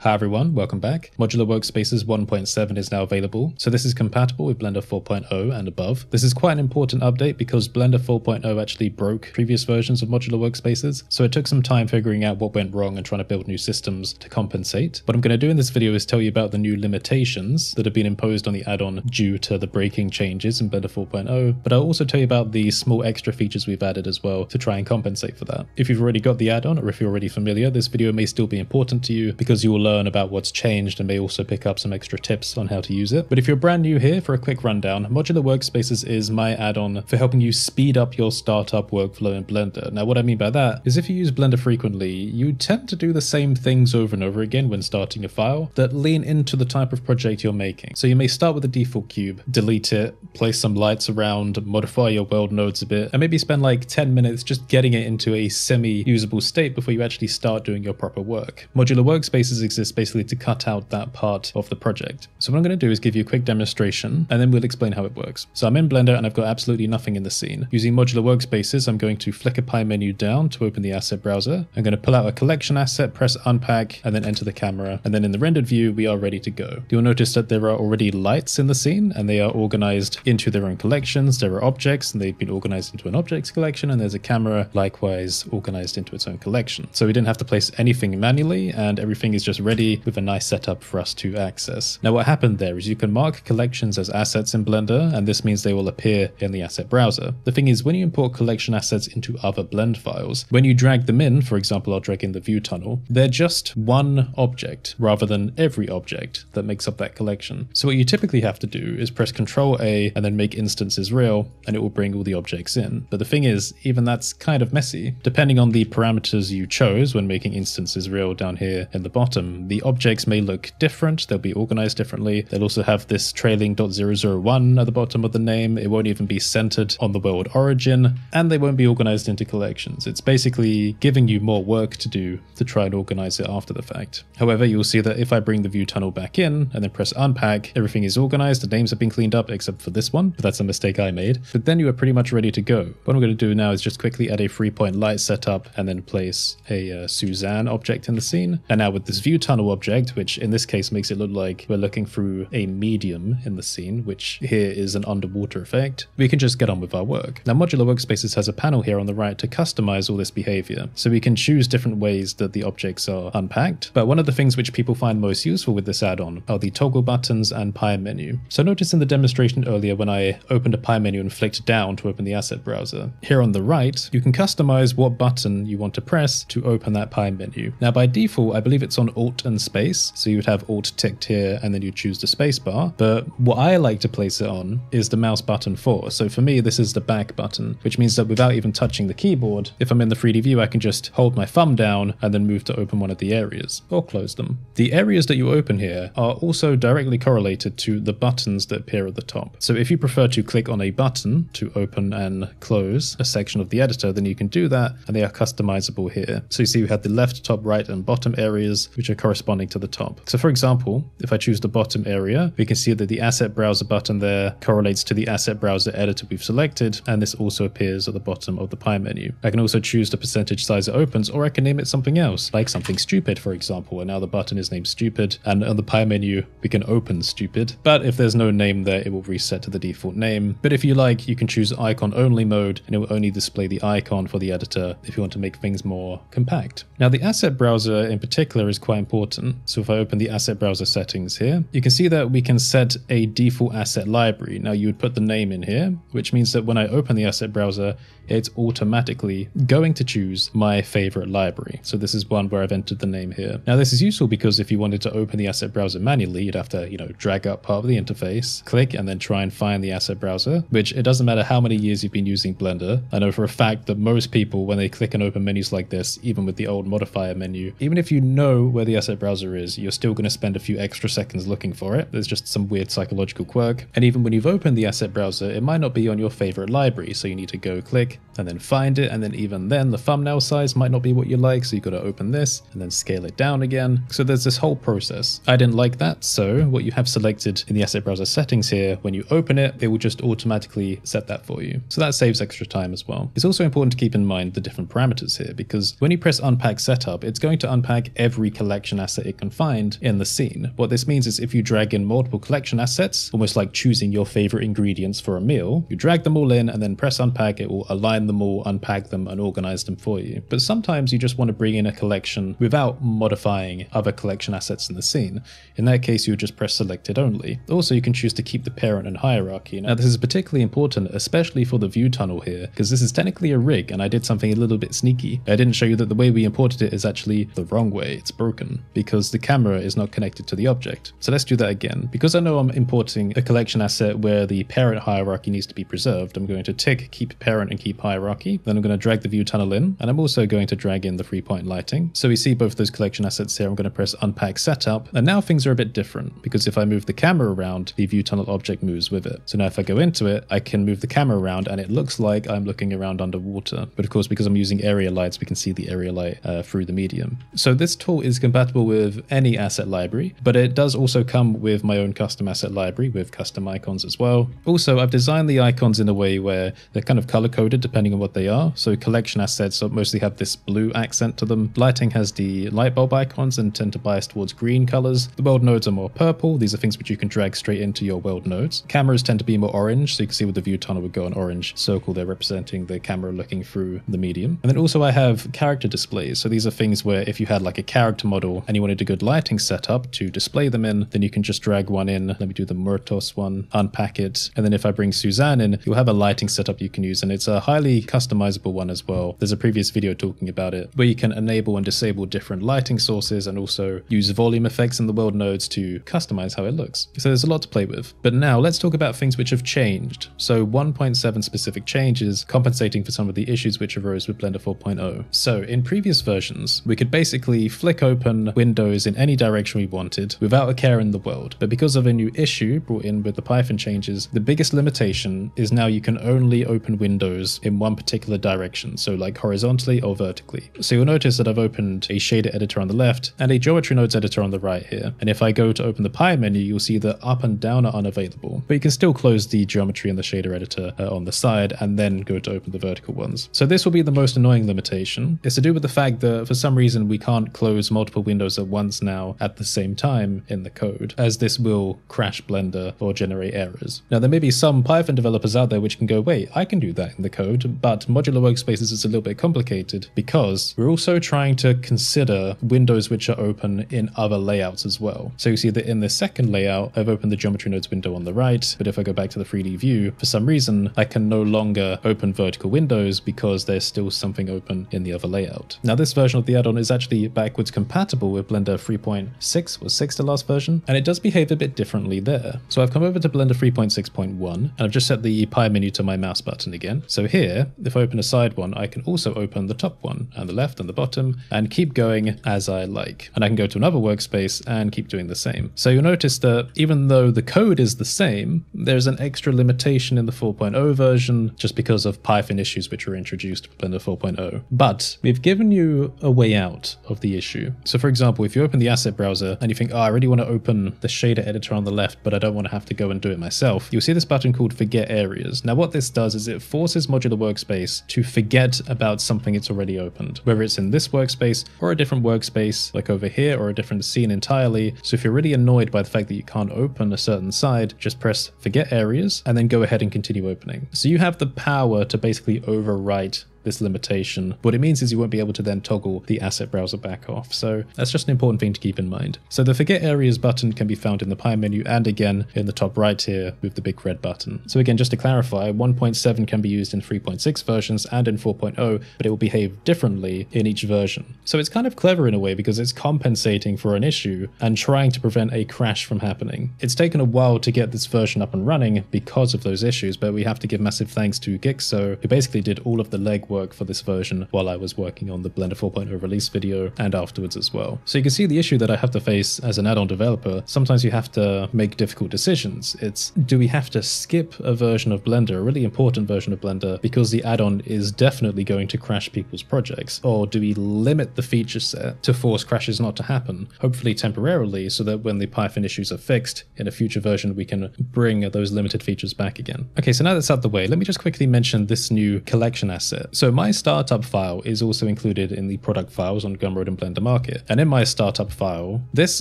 Hi everyone, welcome back. Modular Workspaces 1.7 is now available, so this is compatible with Blender 4.0 and above. This is quite an important update because Blender 4.0 actually broke previous versions of Modular Workspaces, so it took some time figuring out what went wrong and trying to build new systems to compensate. What I'm going to do in this video is tell you about the new limitations that have been imposed on the add-on due to the breaking changes in Blender 4.0, but I'll also tell you about the small extra features we've added as well to try and compensate for that. If you've already got the add-on or if you're already familiar, this video may still be important to you because you will learn about what's changed and may also pick up some extra tips on how to use it. But if you're brand new here for a quick rundown, Modular Workspaces is my add-on for helping you speed up your startup workflow in Blender. Now what I mean by that is if you use Blender frequently, you tend to do the same things over and over again when starting a file that lean into the type of project you're making. So you may start with a default cube, delete it, place some lights around, modify your world nodes a bit, and maybe spend like 10 minutes just getting it into a semi-usable state before you actually start doing your proper work. Modular Workspaces exist basically basically to cut out that part of the project. So what I'm going to do is give you a quick demonstration and then we'll explain how it works. So I'm in Blender and I've got absolutely nothing in the scene. Using modular workspaces, I'm going to flick a pie menu down to open the asset browser. I'm going to pull out a collection asset, press unpack, and then enter the camera. And then in the rendered view, we are ready to go. You'll notice that there are already lights in the scene and they are organized into their own collections. There are objects and they've been organized into an objects collection and there's a camera likewise organized into its own collection. So we didn't have to place anything manually and everything is just ready with a nice setup for us to access. Now what happened there is you can mark collections as assets in Blender, and this means they will appear in the asset browser. The thing is, when you import collection assets into other blend files, when you drag them in, for example, I'll drag in the view tunnel, they're just one object rather than every object that makes up that collection. So what you typically have to do is press Control A and then make instances real, and it will bring all the objects in. But the thing is, even that's kind of messy. Depending on the parameters you chose when making instances real down here in the bottom, the objects may look different, they'll be organized differently. They'll also have this trailing .001 at the bottom of the name. It won't even be centered on the world origin, and they won't be organized into collections. It's basically giving you more work to do to try and organize it after the fact. However, you'll see that if I bring the view tunnel back in and then press unpack, everything is organized, the names have been cleaned up except for this one, but that's a mistake I made. But then you are pretty much ready to go. What I'm going to do now is just quickly add a three point light setup and then place a uh, Suzanne object in the scene. And now with this view tunnel object, which in this case makes it look like we're looking through a medium in the scene, which here is an underwater effect, we can just get on with our work. Now Modular Workspaces has a panel here on the right to customize all this behavior, so we can choose different ways that the objects are unpacked, but one of the things which people find most useful with this add-on are the toggle buttons and pie menu. So notice in the demonstration earlier when I opened a pie menu and flicked down to open the asset browser. Here on the right, you can customize what button you want to press to open that pie menu. Now by default, I believe it's on Alt and space, so you would have Alt ticked here and then you choose the spacebar. But what I like to place it on is the mouse button 4. So for me, this is the back button, which means that without even touching the keyboard, if I'm in the 3D view, I can just hold my thumb down and then move to open one of the areas or close them. The areas that you open here are also directly correlated to the buttons that appear at the top. So if you prefer to click on a button to open and close a section of the editor, then you can do that and they are customizable here. So you see we have the left, top, right, and bottom areas, which are corresponding to the top. So for example, if I choose the bottom area, we can see that the asset browser button there correlates to the asset browser editor we've selected, and this also appears at the bottom of the pie menu. I can also choose the percentage size it opens, or I can name it something else, like something stupid, for example, and now the button is named stupid, and on the pie menu, we can open stupid. But if there's no name there, it will reset to the default name. But if you like, you can choose icon only mode, and it will only display the icon for the editor if you want to make things more compact. Now the asset browser in particular is quite important. So if I open the asset browser settings here, you can see that we can set a default asset library. Now you would put the name in here, which means that when I open the asset browser, it's automatically going to choose my favorite library. So this is one where I've entered the name here. Now this is useful because if you wanted to open the asset browser manually, you'd have to, you know, drag up part of the interface, click, and then try and find the asset browser, which it doesn't matter how many years you've been using Blender. I know for a fact that most people, when they click and open menus like this, even with the old modifier menu, even if you know where the asset browser is, you're still going to spend a few extra seconds looking for it. There's just some weird psychological quirk. And even when you've opened the asset browser, it might not be on your favorite library. So you need to go click and then find it. And then even then the thumbnail size might not be what you like. So you've got to open this and then scale it down again. So there's this whole process. I didn't like that. So what you have selected in the asset browser settings here, when you open it, it will just automatically set that for you. So that saves extra time as well. It's also important to keep in mind the different parameters here because when you press unpack setup, it's going to unpack every collection collection asset it can find in the scene. What this means is if you drag in multiple collection assets, almost like choosing your favorite ingredients for a meal, you drag them all in and then press unpack, it will align them all, unpack them, and organize them for you. But sometimes you just want to bring in a collection without modifying other collection assets in the scene. In that case, you would just press selected only. Also, you can choose to keep the parent and hierarchy. Now, this is particularly important, especially for the view tunnel here, because this is technically a rig and I did something a little bit sneaky. I didn't show you that the way we imported it is actually the wrong way. It's broken because the camera is not connected to the object. So let's do that again. Because I know I'm importing a collection asset where the parent hierarchy needs to be preserved, I'm going to tick keep parent and keep hierarchy. Then I'm going to drag the view tunnel in and I'm also going to drag in the three point lighting. So we see both those collection assets here. I'm going to press unpack setup and now things are a bit different because if I move the camera around, the view tunnel object moves with it. So now if I go into it, I can move the camera around and it looks like I'm looking around underwater. But of course, because I'm using area lights, we can see the area light uh, through the medium. So this tool is compatible with any asset library, but it does also come with my own custom asset library with custom icons as well. Also, I've designed the icons in a way where they're kind of color coded depending on what they are. So collection assets mostly have this blue accent to them. Lighting has the light bulb icons and tend to bias towards green colors. The world nodes are more purple. These are things which you can drag straight into your world nodes. Cameras tend to be more orange, so you can see with the view tunnel would go an orange circle there representing the camera looking through the medium. And then also I have character displays. So these are things where if you had like a character model and you wanted a good lighting setup to display them in, then you can just drag one in. Let me do the Murtos one, unpack it. And then if I bring Suzanne in, you'll have a lighting setup you can use. And it's a highly customizable one as well. There's a previous video talking about it where you can enable and disable different lighting sources and also use volume effects in the world nodes to customize how it looks. So there's a lot to play with. But now let's talk about things which have changed. So 1.7 specific changes compensating for some of the issues which arose with Blender 4.0. So in previous versions, we could basically flick open windows in any direction we wanted without a care in the world. But because of a new issue brought in with the Python changes, the biggest limitation is now you can only open windows in one particular direction, so like horizontally or vertically. So you'll notice that I've opened a shader editor on the left and a geometry nodes editor on the right here. And if I go to open the pie menu, you'll see that up and down are unavailable, but you can still close the geometry and the shader editor uh, on the side and then go to open the vertical ones. So this will be the most annoying limitation. It's to do with the fact that for some reason we can't close multiple windows at once now at the same time in the code, as this will crash Blender or generate errors. Now there may be some Python developers out there which can go, wait, I can do that in the code, but modular workspaces is a little bit complicated because we're also trying to consider windows which are open in other layouts as well. So you see that in the second layout, I've opened the geometry nodes window on the right, but if I go back to the 3D view, for some reason, I can no longer open vertical windows because there's still something open in the other layout. Now this version of the add-on is actually backwards compatible with Blender 3.6 was 6 the last version, and it does behave a bit differently there. So I've come over to Blender 3.6.1, and I've just set the pie menu to my mouse button again. So here, if I open a side one, I can also open the top one, and the left and the bottom, and keep going as I like. And I can go to another workspace and keep doing the same. So you'll notice that even though the code is the same, there's an extra limitation in the 4.0 version just because of Python issues which were introduced with Blender 4.0. But we've given you a way out of the issue. So for example, if you open the asset browser and you think, oh, I really want to open the shader editor on the left, but I don't want to have to go and do it myself, you'll see this button called forget areas. Now what this does is it forces modular workspace to forget about something it's already opened, whether it's in this workspace or a different workspace like over here or a different scene entirely. So if you're really annoyed by the fact that you can't open a certain side, just press forget areas and then go ahead and continue opening. So you have the power to basically overwrite this limitation. What it means is you won't be able to then toggle the asset browser back off. So that's just an important thing to keep in mind. So the forget areas button can be found in the pie menu and again in the top right here with the big red button. So again, just to clarify, 1.7 can be used in 3.6 versions and in 4.0, but it will behave differently in each version. So it's kind of clever in a way because it's compensating for an issue and trying to prevent a crash from happening. It's taken a while to get this version up and running because of those issues, but we have to give massive thanks to Gixo, who basically did all of the legwork work for this version while I was working on the Blender 4.0 release video and afterwards as well. So you can see the issue that I have to face as an add-on developer. Sometimes you have to make difficult decisions. It's do we have to skip a version of Blender, a really important version of Blender, because the add-on is definitely going to crash people's projects? Or do we limit the feature set to force crashes not to happen, hopefully temporarily, so that when the Python issues are fixed in a future version, we can bring those limited features back again. Okay, so now that's out the way, let me just quickly mention this new collection asset. So So my startup file is also included in the product files on Gumroad and Blender Market. And in my startup file, this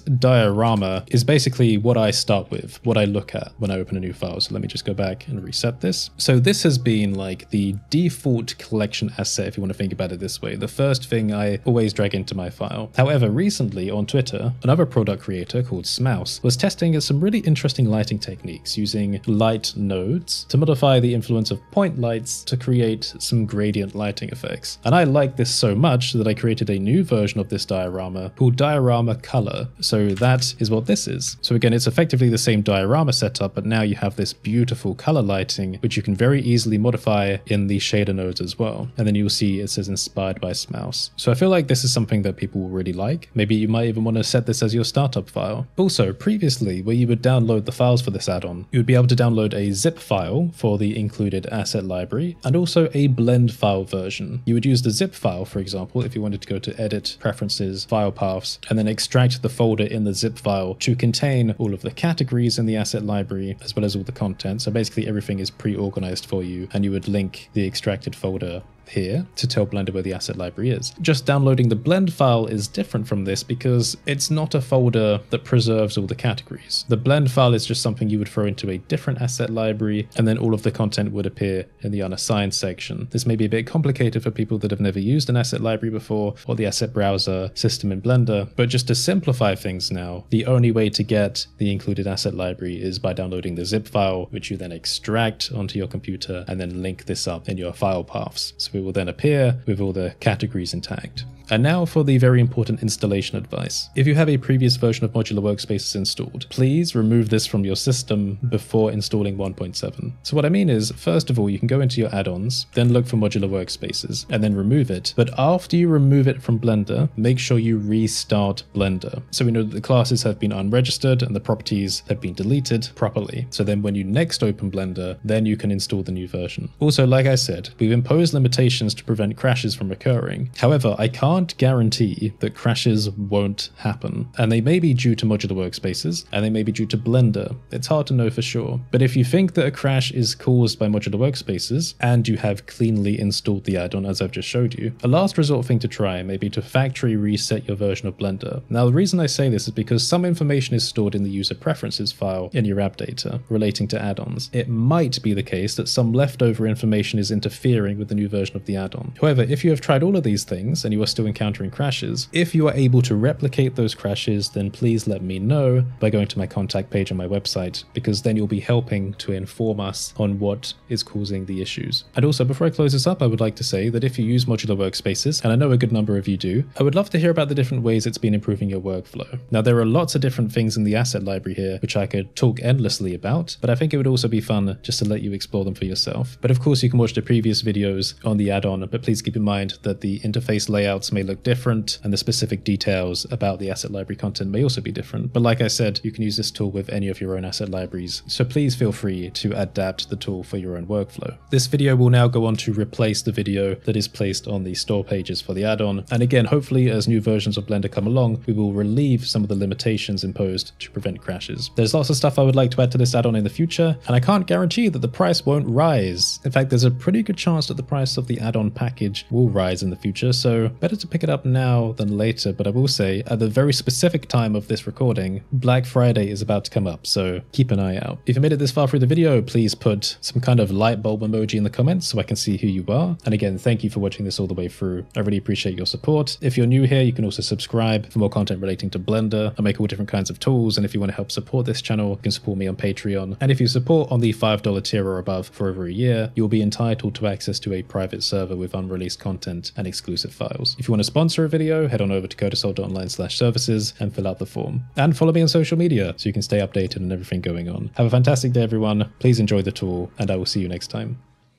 diorama is basically what I start with, what I look at when I open a new file. So let me just go back and reset this. So this has been like the default collection asset, if you want to think about it this way. The first thing I always drag into my file. However, recently on Twitter, another product creator called Smouse was testing some really interesting lighting techniques using light nodes to modify the influence of point lights to create some gradient lighting effects. And I like this so much that I created a new version of this diorama called Diorama Color. So that is what this is. So again, it's effectively the same diorama setup, but now you have this beautiful color lighting, which you can very easily modify in the shader nodes as well. And then you'll see it says inspired by Smouse. So I feel like this is something that people will really like. Maybe you might even want to set this as your startup file. Also, previously, where you would download the files for this add-on, you would be able to download a zip file for the included asset library and also a blend file version. You would use the zip file, for example, if you wanted to go to edit, preferences, file paths, and then extract the folder in the zip file to contain all of the categories in the asset library as well as all the content. So basically everything is pre-organized for you and you would link the extracted folder here to tell Blender where the asset library is. Just downloading the blend file is different from this because it's not a folder that preserves all the categories. The blend file is just something you would throw into a different asset library and then all of the content would appear in the unassigned section. This may be a bit complicated for people that have never used an asset library before or the asset browser system in Blender, but just to simplify things now, the only way to get the included asset library is by downloading the zip file, which you then extract onto your computer and then link this up in your file paths. So it will then appear with all the categories intact. And now for the very important installation advice. If you have a previous version of Modular Workspaces installed, please remove this from your system before installing 1.7. So what I mean is, first of all, you can go into your add-ons, then look for Modular Workspaces, and then remove it. But after you remove it from Blender, make sure you restart Blender. So we know that the classes have been unregistered and the properties have been deleted properly. So then when you next open Blender, then you can install the new version. Also, like I said, we've imposed limitations to prevent crashes from occurring. However, I can't can't guarantee that crashes won't happen, and they may be due to modular workspaces, and they may be due to Blender. It's hard to know for sure. But if you think that a crash is caused by modular workspaces, and you have cleanly installed the add-on as I've just showed you, a last resort thing to try may be to factory reset your version of Blender. Now the reason I say this is because some information is stored in the user preferences file in your app data relating to add-ons. It might be the case that some leftover information is interfering with the new version of the add-on. However, if you have tried all of these things and you are still encountering crashes. If you are able to replicate those crashes, then please let me know by going to my contact page on my website, because then you'll be helping to inform us on what is causing the issues. And also, before I close this up, I would like to say that if you use modular workspaces, and I know a good number of you do, I would love to hear about the different ways it's been improving your workflow. Now, there are lots of different things in the asset library here, which I could talk endlessly about, but I think it would also be fun just to let you explore them for yourself. But of course, you can watch the previous videos on the add-on, but please keep in mind that the interface layouts may look different and the specific details about the asset library content may also be different. But like I said, you can use this tool with any of your own asset libraries, so please feel free to adapt the tool for your own workflow. This video will now go on to replace the video that is placed on the store pages for the add-on. And again, hopefully as new versions of Blender come along, we will relieve some of the limitations imposed to prevent crashes. There's lots of stuff I would like to add to this add-on in the future, and I can't guarantee that the price won't rise. In fact, there's a pretty good chance that the price of the add-on package will rise in the future, so better to pick it up now than later, but I will say at the very specific time of this recording, Black Friday is about to come up, so keep an eye out. If you made it this far through the video, please put some kind of light bulb emoji in the comments so I can see who you are. And again, thank you for watching this all the way through. I really appreciate your support. If you're new here, you can also subscribe for more content relating to Blender. I make all different kinds of tools, and if you want to help support this channel, you can support me on Patreon. And if you support on the $5 tier or above for over a year, you'll be entitled to access to a private server with unreleased content and exclusive files. If you want to sponsor a video, head on over to curtisholt.online slash services and fill out the form. And follow me on social media so you can stay updated on everything going on. Have a fantastic day, everyone. Please enjoy the tool, and I will see you next time.